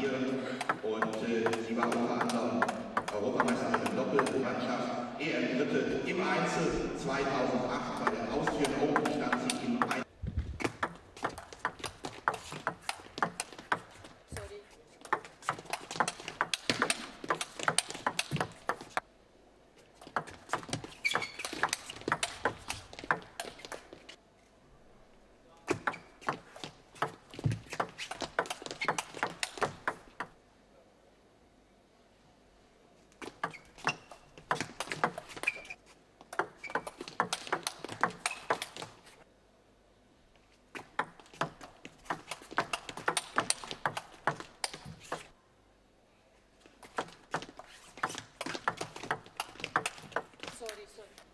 gratulieren. Und äh, sie war unter anderem Europameisterin im Doppelmannschaft, EM Dritte im Einzel 2008 없어요.